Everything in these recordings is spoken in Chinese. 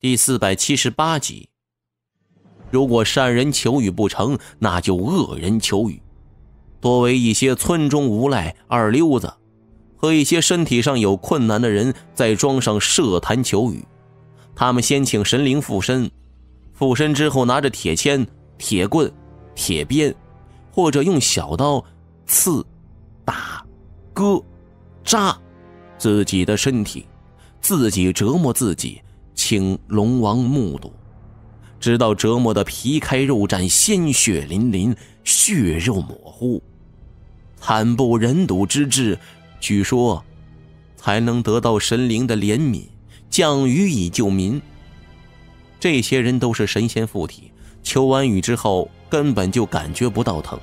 第四百七十八集。如果善人求雨不成，那就恶人求雨。多为一些村中无赖、二流子和一些身体上有困难的人在庄上设坛求雨。他们先请神灵附身，附身之后拿着铁签、铁棍、铁鞭，或者用小刀刺、打、割、扎自己的身体，自己折磨自己。请龙王目睹，直到折磨的皮开肉绽、鲜血淋淋、血肉模糊、惨不忍睹之至，据说才能得到神灵的怜悯，降雨以救民。这些人都是神仙附体，求完雨之后根本就感觉不到疼，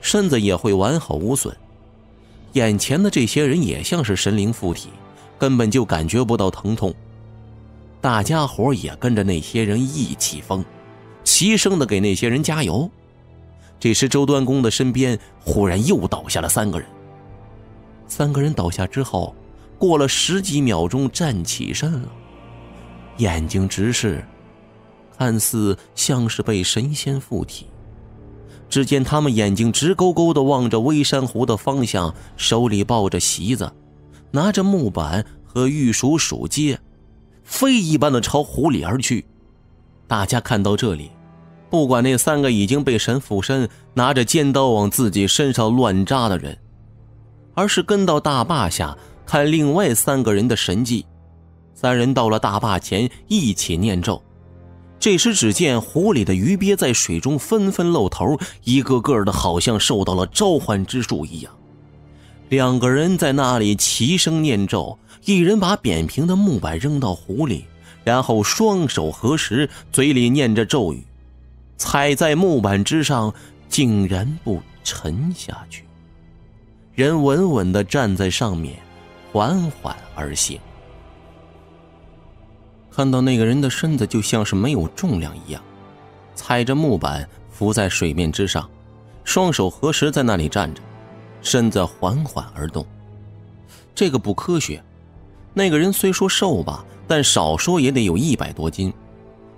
身子也会完好无损。眼前的这些人也像是神灵附体，根本就感觉不到疼痛。大家伙也跟着那些人一起疯，齐声的给那些人加油。这时，周端公的身边忽然又倒下了三个人。三个人倒下之后，过了十几秒钟站起身了，眼睛直视，看似像是被神仙附体。只见他们眼睛直勾勾的望着微山湖的方向，手里抱着席子，拿着木板和玉鼠鼠接。飞一般的朝湖里而去，大家看到这里，不管那三个已经被神附身、拿着尖刀往自己身上乱扎的人，而是跟到大坝下看另外三个人的神迹。三人到了大坝前，一起念咒。这时，只见湖里的鱼鳖在水中纷纷露头，一个个的好像受到了召唤之术一样。两个人在那里齐声念咒。一人把扁平的木板扔到湖里，然后双手合十，嘴里念着咒语，踩在木板之上，竟然不沉下去。人稳稳地站在上面，缓缓而行。看到那个人的身子就像是没有重量一样，踩着木板浮在水面之上，双手合十在那里站着，身子缓缓而动。这个不科学。那个人虽说瘦吧，但少说也得有一百多斤，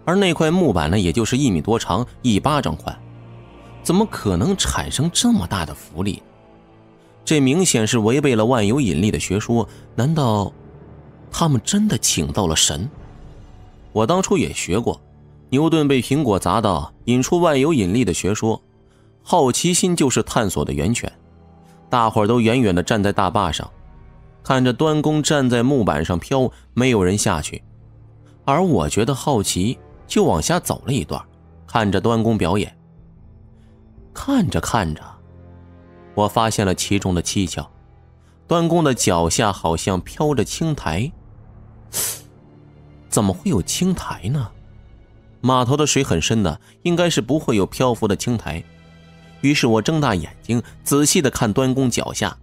而那块木板呢，也就是一米多长，一巴掌宽，怎么可能产生这么大的浮力？这明显是违背了万有引力的学说。难道他们真的请到了神？我当初也学过，牛顿被苹果砸到，引出万有引力的学说。好奇心就是探索的源泉。大伙儿都远远地站在大坝上。看着端公站在木板上飘，没有人下去，而我觉得好奇，就往下走了一段，看着端公表演。看着看着，我发现了其中的蹊跷，端公的脚下好像飘着青苔。怎么会有青苔呢？码头的水很深的，应该是不会有漂浮的青苔。于是我睁大眼睛，仔细的看端公脚下。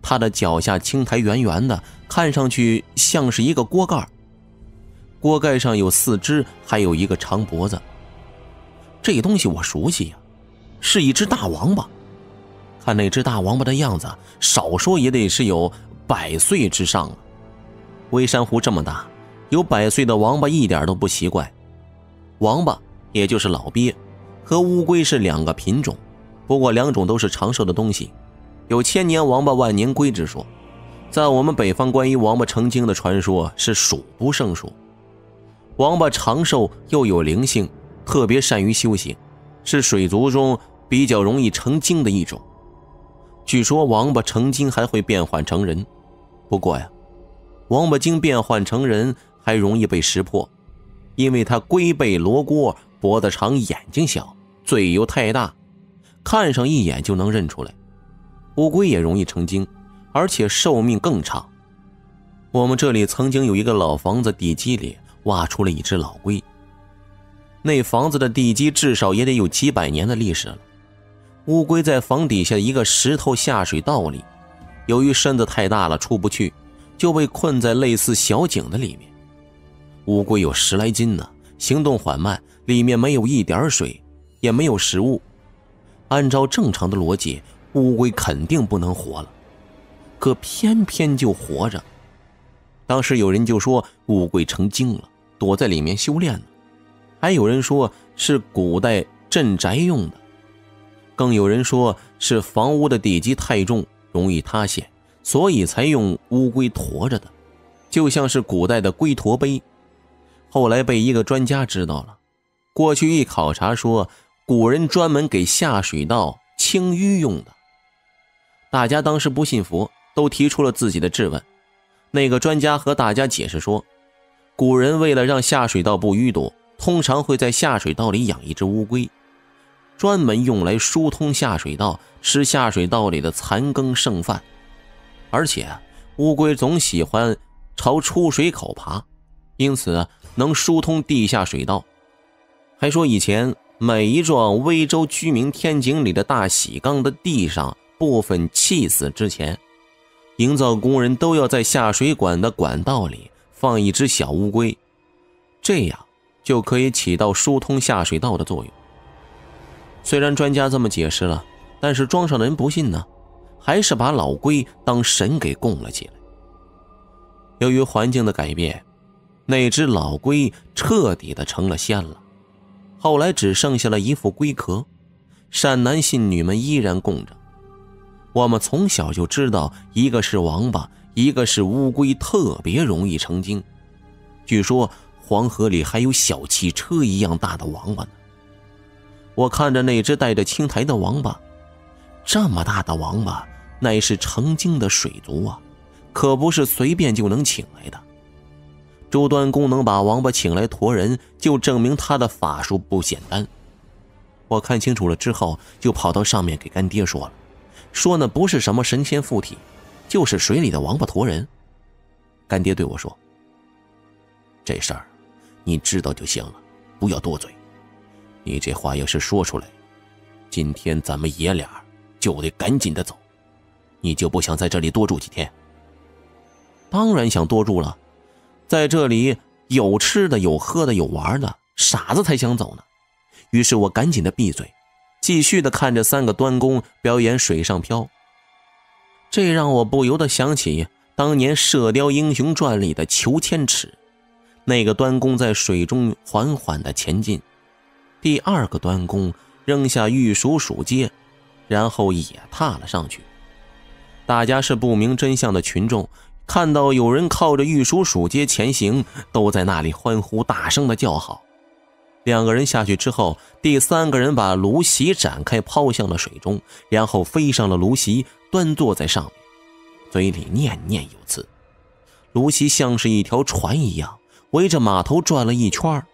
他的脚下青苔圆圆的，看上去像是一个锅盖。锅盖上有四肢，还有一个长脖子。这东西我熟悉呀，是一只大王八。看那只大王八的样子，少说也得是有百岁之上了。微山湖这么大，有百岁的王八一点都不奇怪。王八也就是老鳖，和乌龟是两个品种，不过两种都是长寿的东西。有千年王八万年龟之说，在我们北方，关于王八成精的传说是数不胜数。王八长寿又有灵性，特别善于修行，是水族中比较容易成精的一种。据说王八成精还会变换成人，不过呀，王八精变换成人还容易被识破，因为它龟背罗锅，脖子长，眼睛小，嘴又太大，看上一眼就能认出来。乌龟也容易成精，而且寿命更长。我们这里曾经有一个老房子地基里挖出了一只老龟，那房子的地基至少也得有几百年的历史了。乌龟在房底下一个石头下水道里，由于身子太大了出不去，就被困在类似小井的里面。乌龟有十来斤呢，行动缓慢，里面没有一点水，也没有食物。按照正常的逻辑。乌龟肯定不能活了，可偏偏就活着。当时有人就说乌龟成精了，躲在里面修炼呢，还有人说是古代镇宅用的，更有人说是房屋的地基太重，容易塌陷，所以才用乌龟驮着的，就像是古代的龟驼碑。后来被一个专家知道了，过去一考察说，古人专门给下水道清淤用的。大家当时不信佛，都提出了自己的质问。那个专家和大家解释说，古人为了让下水道不淤堵，通常会在下水道里养一只乌龟，专门用来疏通下水道，吃下水道里的残羹剩饭。而且乌龟总喜欢朝出水口爬，因此能疏通地下水道。还说以前每一幢威州居民天井里的大洗缸的地上部分气死之前。营造工人都要在下水管的管道里放一只小乌龟，这样就可以起到疏通下水道的作用。虽然专家这么解释了，但是庄上的人不信呢，还是把老龟当神给供了起来。由于环境的改变，那只老龟彻底的成了仙了，后来只剩下了一副龟壳，善男信女们依然供着。我们从小就知道，一个是王八，一个是乌龟，特别容易成精。据说黄河里还有小汽车一样大的王八呢。我看着那只带着青苔的王八，这么大的王八乃是成精的水族啊，可不是随便就能请来的。周端公能把王八请来驮人，就证明他的法术不简单。我看清楚了之后，就跑到上面给干爹说了。说那不是什么神仙附体，就是水里的王八驮人。干爹对我说：“这事儿，你知道就行了，不要多嘴。你这话要是说出来，今天咱们爷俩就得赶紧的走。你就不想在这里多住几天？当然想多住了，在这里有吃的，有喝的，有玩的，傻子才想走呢。于是我赶紧的闭嘴。”继续的看着三个端公表演水上漂，这让我不由得想起当年《射雕英雄传》里的裘千尺。那个端公在水中缓缓的前进，第二个端公扔下玉鼠鼠接，然后也踏了上去。大家是不明真相的群众，看到有人靠着玉鼠鼠接前行，都在那里欢呼，大声的叫好。两个人下去之后，第三个人把芦席展开，抛向了水中，然后飞上了芦席，端坐在上面，嘴里念念有词。芦席像是一条船一样，围着码头转了一圈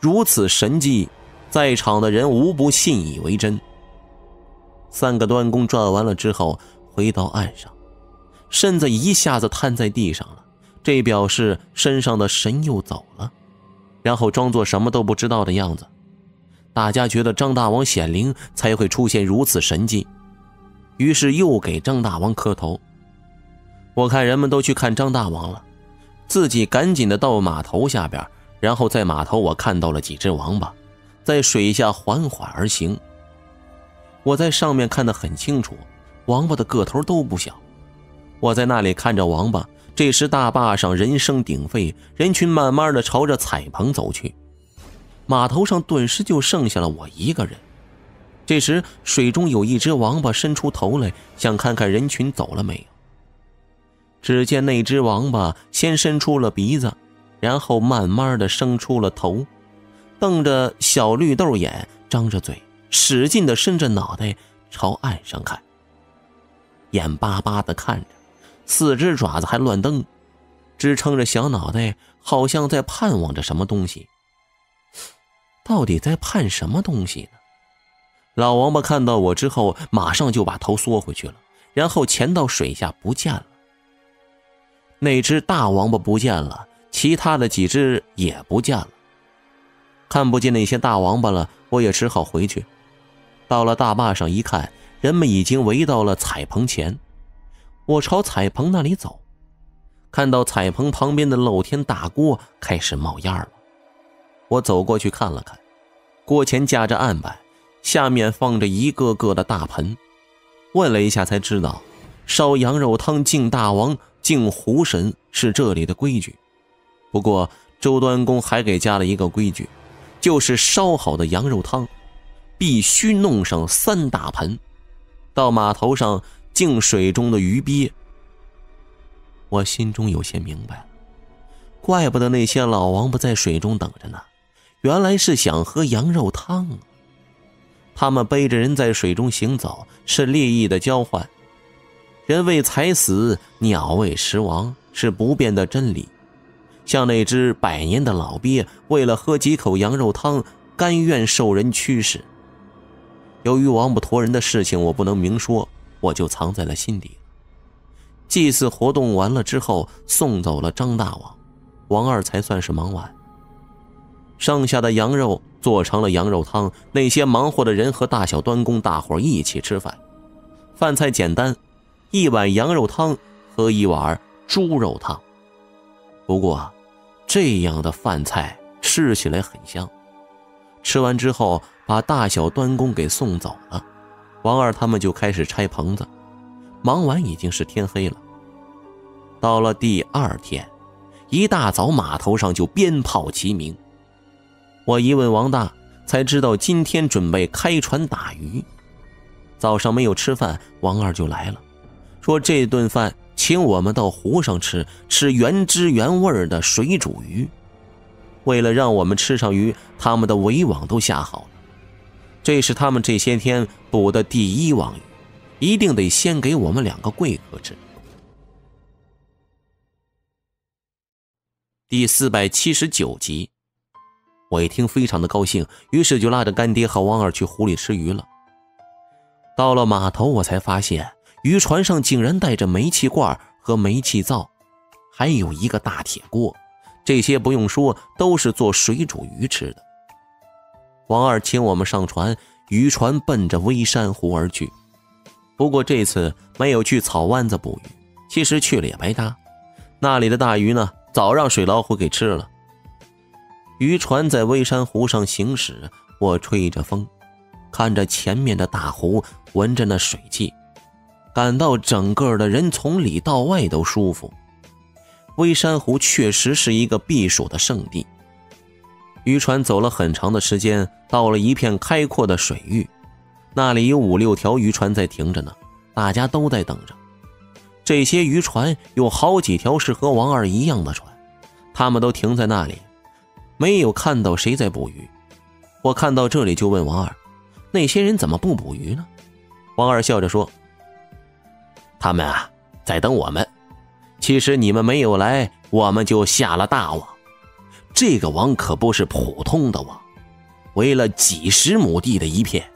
如此神迹，在场的人无不信以为真。三个端公转完了之后，回到岸上，身子一下子瘫在地上了，这表示身上的神又走了。然后装作什么都不知道的样子，大家觉得张大王显灵才会出现如此神迹，于是又给张大王磕头。我看人们都去看张大王了，自己赶紧的到码头下边，然后在码头我看到了几只王八，在水下缓缓而行。我在上面看得很清楚，王八的个头都不小。我在那里看着王八。这时，大坝上人声鼎沸，人群慢慢的朝着彩棚走去。码头上顿时就剩下了我一个人。这时，水中有一只王八伸出头来，想看看人群走了没有。只见那只王八先伸出了鼻子，然后慢慢的伸出了头，瞪着小绿豆眼，张着嘴，使劲的伸着脑袋朝岸上看，眼巴巴的看着。四只爪子还乱蹬，支撑着小脑袋，好像在盼望着什么东西。到底在盼什么东西呢？老王八看到我之后，马上就把头缩回去了，然后潜到水下不见了。那只大王八不见了，其他的几只也不见了。看不见那些大王八了，我也只好回去。到了大坝上一看，人们已经围到了彩棚前。我朝彩棚那里走，看到彩棚旁边的露天大锅开始冒烟了。我走过去看了看，锅前架着案板，下面放着一个个的大盆。问了一下才知道，烧羊肉汤敬大王、敬狐神是这里的规矩。不过周端公还给加了一个规矩，就是烧好的羊肉汤必须弄上三大盆，到码头上净水中的鱼鳖。我心中有些明白，怪不得那些老王八在水中等着呢，原来是想喝羊肉汤啊。他们背着人在水中行走，是利益的交换。人为财死，鸟为食亡，是不变的真理。像那只百年的老鳖，为了喝几口羊肉汤，甘愿受人驱使。由于王八驮人的事情我不能明说，我就藏在了心底。祭祀活动完了之后，送走了张大王，王二才算是忙完。剩下的羊肉做成了羊肉汤，那些忙活的人和大小端公大伙一起吃饭。饭菜简单，一碗羊肉汤和一碗猪肉汤。不过，这样的饭菜吃起来很香。吃完之后，把大小端公给送走了，王二他们就开始拆棚子。忙完已经是天黑了。到了第二天，一大早码头上就鞭炮齐鸣。我一问王大，才知道今天准备开船打鱼。早上没有吃饭，王二就来了，说这顿饭请我们到湖上吃，吃原汁原味的水煮鱼。为了让我们吃上鱼，他们的围网都下好了。这是他们这些天捕的第一网鱼，一定得先给我们两个贵客吃。第四百七十九集。我一听非常的高兴，于是就拉着干爹和王二去湖里吃鱼了。到了码头，我才发现渔船上竟然带着煤气罐和煤气灶，还有一个大铁锅。这些不用说，都是做水煮鱼吃的。王二请我们上船，渔船奔着微山湖而去。不过这次没有去草湾子捕鱼，其实去了也白搭。那里的大鱼呢，早让水老虎给吃了。渔船在微山湖上行驶，我吹着风，看着前面的大湖，闻着那水汽，感到整个的人从里到外都舒服。微山湖确实是一个避暑的圣地。渔船走了很长的时间，到了一片开阔的水域，那里有五六条渔船在停着呢，大家都在等着。这些渔船有好几条是和王二一样的船，他们都停在那里。没有看到谁在捕鱼，我看到这里就问王二：“那些人怎么不捕鱼呢？”王二笑着说：“他们啊，在等我们。其实你们没有来，我们就下了大网。这个网可不是普通的网，围了几十亩地的一片。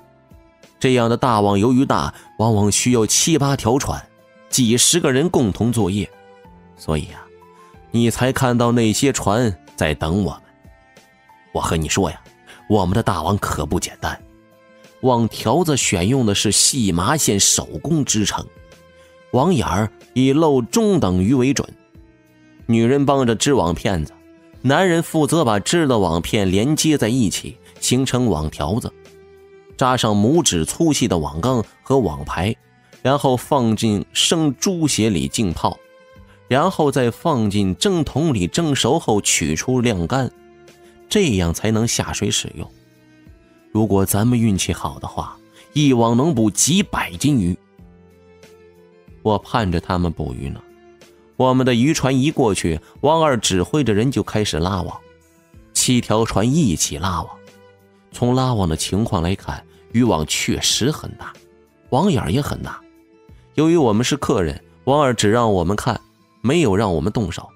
这样的大网由于大，往往需要七八条船，几十个人共同作业。所以啊，你才看到那些船在等我们。”我和你说呀，我们的大网可不简单，网条子选用的是细麻线手工织成，网眼儿以露中等鱼为准。女人帮着织网片子，男人负责把织的网片连接在一起，形成网条子，扎上拇指粗细的网杠和网排，然后放进生猪血里浸泡，然后再放进蒸桶里蒸熟后取出晾干。这样才能下水使用。如果咱们运气好的话，一网能捕几百斤鱼。我盼着他们捕鱼呢。我们的渔船一过去，王二指挥着人就开始拉网，七条船一起拉网。从拉网的情况来看，渔网确实很大，网眼也很大。由于我们是客人，王二只让我们看，没有让我们动手。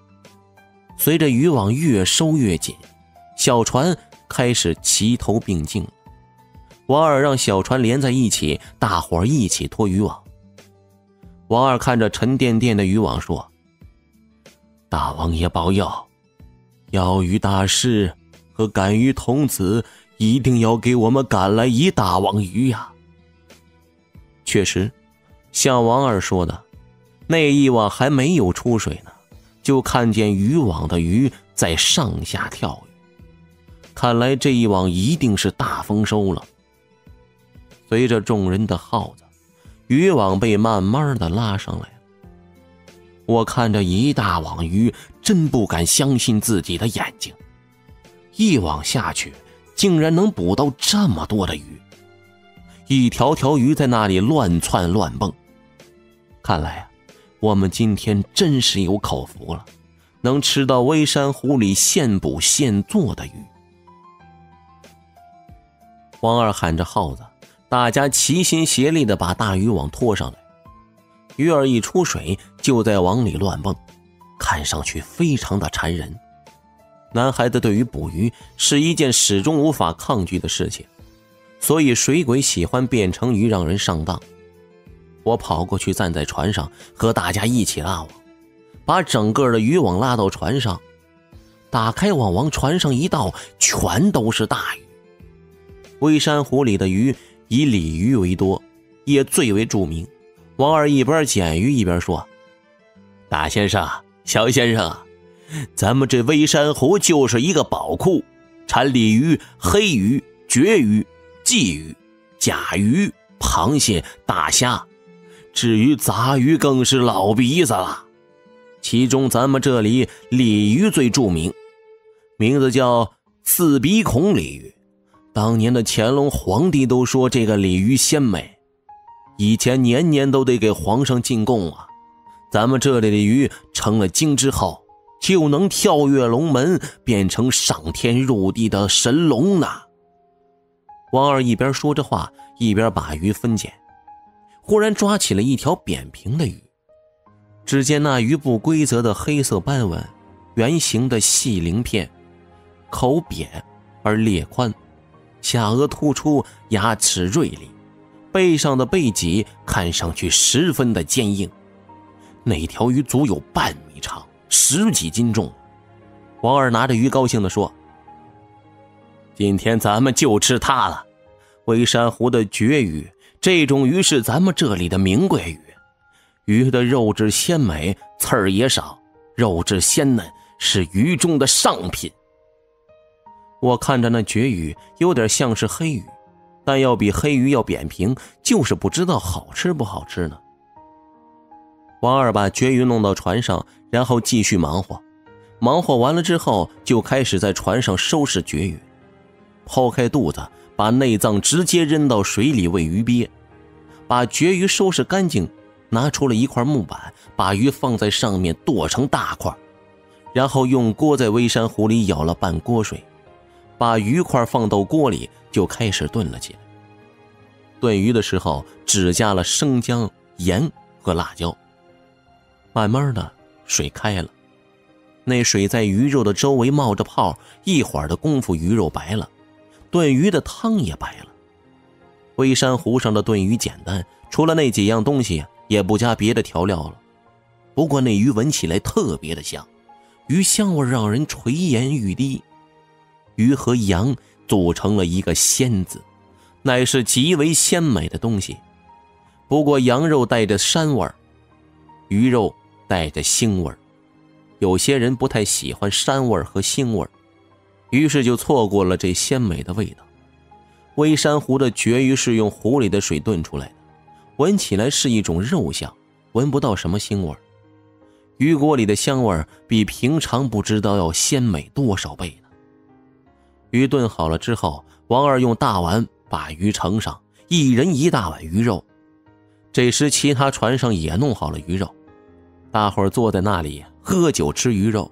随着渔网越收越紧。小船开始齐头并进，王二让小船连在一起，大伙儿一起拖渔网。王二看着沉甸甸的渔网说：“大王爷保佑，钓鱼大师和赶鱼童子一定要给我们赶来一大网鱼呀！”确实，像王二说的，那一网还没有出水呢，就看见渔网的鱼在上下跳跃。看来这一网一定是大丰收了。随着众人的号子，渔网被慢慢的拉上来。我看着一大网鱼，真不敢相信自己的眼睛。一网下去，竟然能捕到这么多的鱼，一条条鱼在那里乱窜乱蹦。看来啊，我们今天真是有口福了，能吃到微山湖里现捕现做的鱼。王二喊着号子，大家齐心协力的把大渔网拖上来。鱼儿一出水，就在网里乱蹦，看上去非常的馋人。男孩子对于捕鱼是一件始终无法抗拒的事情，所以水鬼喜欢变成鱼让人上当。我跑过去站在船上和大家一起拉网，把整个的渔网拉到船上，打开网往船上一倒，全都是大鱼。微山湖里的鱼以鲤鱼为多，也最为著名。王二一边捡鱼一边说：“大先生，小先生。”咱们这微山湖就是一个宝库，产鲤鱼、黑鱼、绝鱼、鲫鱼、甲鱼、螃蟹、大虾，至于杂鱼更是老鼻子了。其中咱们这里鲤鱼最著名，名字叫四鼻孔鲤鱼。当年的乾隆皇帝都说这个鲤鱼鲜美，以前年年都得给皇上进贡啊。咱们这里的鱼成了精之后。就能跳跃龙门，变成上天入地的神龙呢。王二一边说着话，一边把鱼分拣，忽然抓起了一条扁平的鱼。只见那鱼不规则的黑色斑纹，圆形的细鳞片，口扁而裂宽，下颚突出，牙齿锐利，背上的背脊看上去十分的坚硬。那条鱼足有半米长。十几斤重，王二拿着鱼高兴地说：“今天咱们就吃它了，微山湖的绝鱼。这种鱼是咱们这里的名贵鱼，鱼的肉质鲜美，刺儿也少，肉质鲜嫩，是鱼中的上品。”我看着那绝鱼，有点像是黑鱼，但要比黑鱼要扁平，就是不知道好吃不好吃呢。王二把绝鱼弄到船上，然后继续忙活。忙活完了之后，就开始在船上收拾绝鱼，剖开肚子，把内脏直接扔到水里喂鱼鳖。把绝鱼收拾干净，拿出了一块木板，把鱼放在上面剁成大块，然后用锅在微山湖里舀了半锅水，把鱼块放到锅里，就开始炖了起来。炖鱼的时候，只加了生姜、盐和辣椒。慢慢的，水开了，那水在鱼肉的周围冒着泡，一会儿的功夫，鱼肉白了，炖鱼的汤也白了。微山湖上的炖鱼简单，除了那几样东西，也不加别的调料了。不过那鱼闻起来特别的香，鱼香味让人垂涎欲滴。鱼和羊组成了一个“鲜”字，乃是极为鲜美的东西。不过羊肉带着膻味儿，鱼肉。带着腥味儿，有些人不太喜欢膻味儿和腥味儿，于是就错过了这鲜美的味道。微山湖的绝鱼是用湖里的水炖出来的，闻起来是一种肉香，闻不到什么腥味儿。鱼锅里的香味儿比平常不知道要鲜美多少倍。鱼炖好了之后，王二用大碗把鱼盛上，一人一大碗鱼肉。这时，其他船上也弄好了鱼肉。大伙坐在那里喝酒吃鱼肉，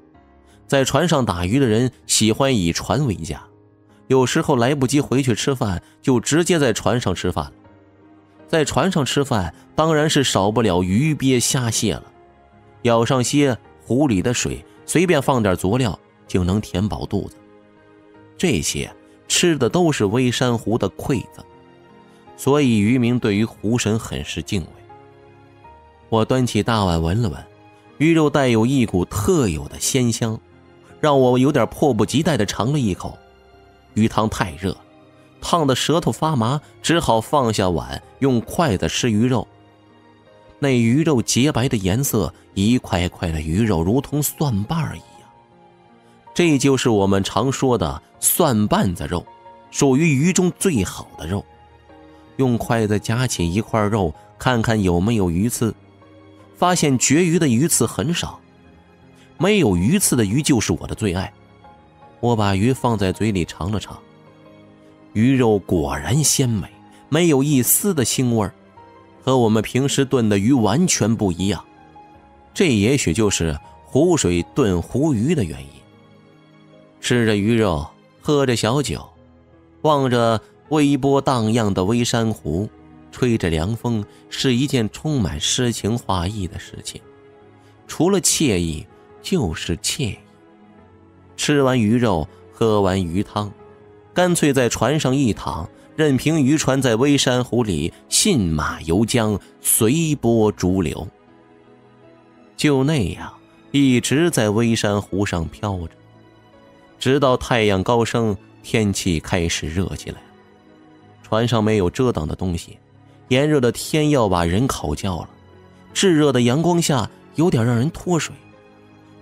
在船上打鱼的人喜欢以船为家，有时候来不及回去吃饭，就直接在船上吃饭了。在船上吃饭当然是少不了鱼鳖虾蟹了，舀上些湖里的水，随便放点佐料就能填饱肚子。这些吃的都是微山湖的馈赠，所以渔民对于湖神很是敬畏。我端起大碗闻了闻。鱼肉带有一股特有的鲜香，让我有点迫不及待地尝了一口。鱼汤太热，烫得舌头发麻，只好放下碗，用筷子吃鱼肉。那鱼肉洁白的颜色，一块块的鱼肉如同蒜瓣一样。这就是我们常说的蒜瓣子肉，属于鱼中最好的肉。用筷子夹起一块肉，看看有没有鱼刺。发现绝鱼的鱼刺很少，没有鱼刺的鱼就是我的最爱。我把鱼放在嘴里尝了尝，鱼肉果然鲜美，没有一丝的腥味和我们平时炖的鱼完全不一样。这也许就是湖水炖湖鱼的原因。吃着鱼肉，喝着小酒，望着微波荡漾的微山湖，吹着凉风，是一件充满诗情画意的事情。除了惬意，就是惬意。吃完鱼肉，喝完鱼汤，干脆在船上一躺，任凭渔船在微山湖里信马由缰，随波逐流。就那样，一直在微山湖上飘着，直到太阳高升，天气开始热起来。船上没有遮挡的东西，炎热的天要把人烤焦了。炙热的阳光下，有点让人脱水。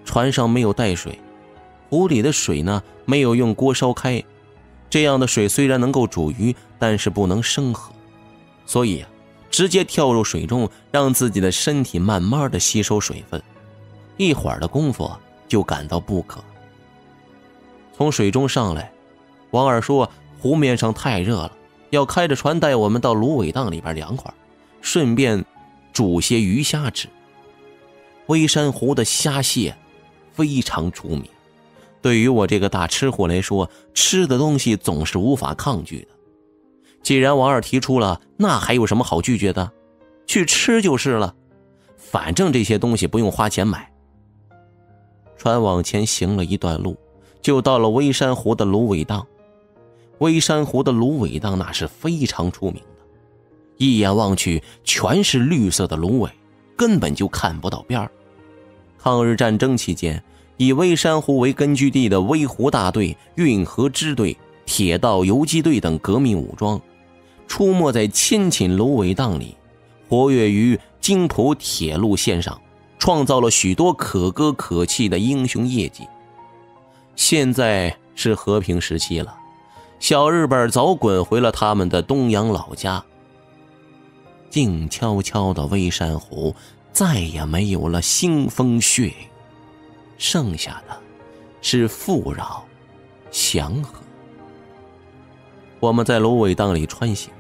船上没有带水，湖里的水呢，没有用锅烧开。这样的水虽然能够煮鱼，但是不能生喝，所以啊。直接跳入水中，让自己的身体慢慢的吸收水分，一会儿的功夫就感到不渴。从水中上来，王二说湖面上太热了，要开着船带我们到芦苇荡里边凉快，顺便煮些鱼虾吃。微山湖的虾蟹非常出名，对于我这个大吃货来说，吃的东西总是无法抗拒的。既然王二提出了，那还有什么好拒绝的？去吃就是了，反正这些东西不用花钱买。船往前行了一段路，就到了微山湖的芦苇荡。微山湖的芦苇荡那是非常出名的，一眼望去全是绿色的芦苇，根本就看不到边儿。抗日战争期间，以微山湖为根据地的微湖大队、运河支队、铁道游击队等革命武装。出没在千顷芦苇荡里，活跃于京浦铁路线上，创造了许多可歌可泣的英雄业绩。现在是和平时期了，小日本早滚回了他们的东洋老家。静悄悄的微山湖再也没有了腥风血雨，剩下的，是富饶、祥和。我们在芦苇荡里穿行。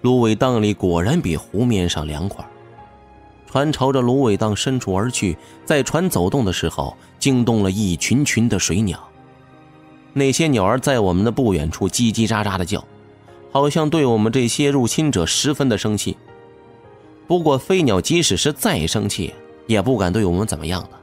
芦苇荡里果然比湖面上凉快。船朝着芦苇荡深处而去，在船走动的时候，惊动了一群群的水鸟。那些鸟儿在我们的不远处叽叽喳喳的叫，好像对我们这些入侵者十分的生气。不过飞鸟即使是再生气，也不敢对我们怎么样的。